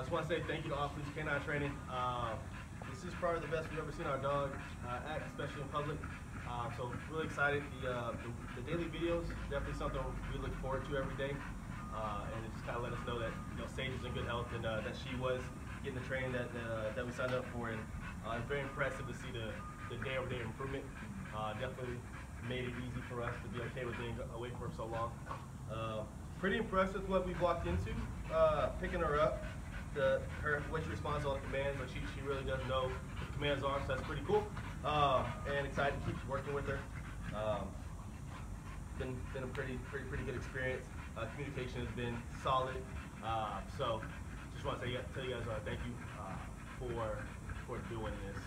Uh, just want to say thank you to Off Leash Canine Training. Uh, this is probably the best we've ever seen our dog uh, act, especially in public. Uh, so really excited. The, uh, the, the daily videos definitely something we look forward to every day, uh, and it just kind of let us know that you know Sage is in good health and uh, that she was getting the training that uh, that we signed up for, and uh, it's very impressive to see the the day over day improvement. Definitely made it easy for us to be okay with being away for so long. Pretty impressed with what we've walked into, picking her up, the her way she responds to all the commands. Like she, she really doesn't know what the commands are, so that's pretty cool. Uh, and excited to keep working with her. Um, been been a pretty pretty pretty good experience. Uh, communication has been solid. Uh, so just want to tell you guys uh, thank you uh, for for doing this.